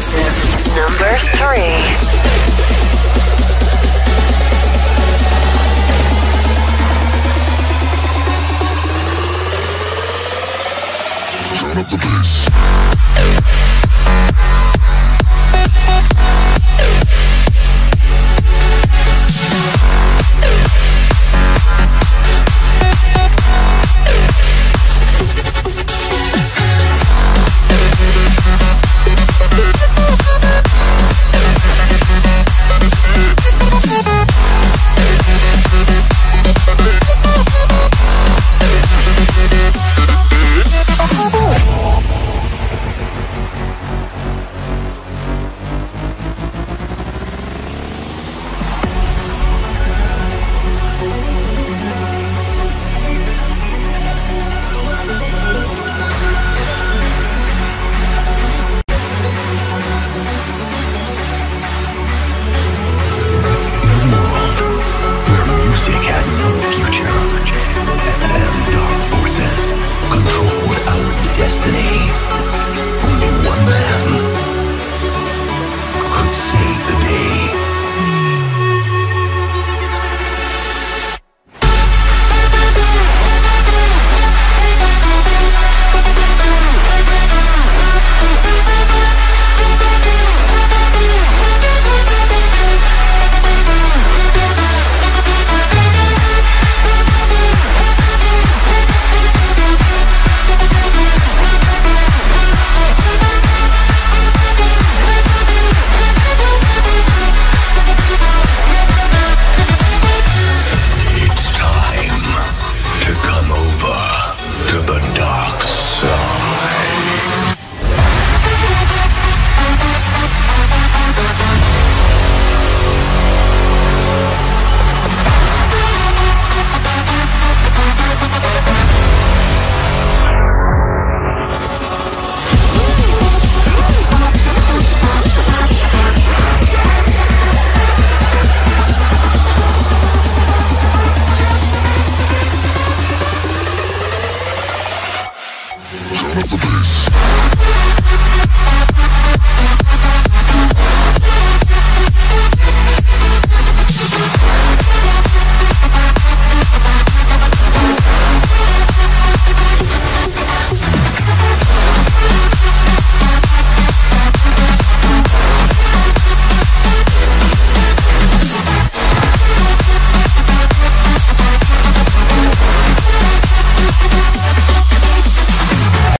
exclusive number three. Turn up the bass.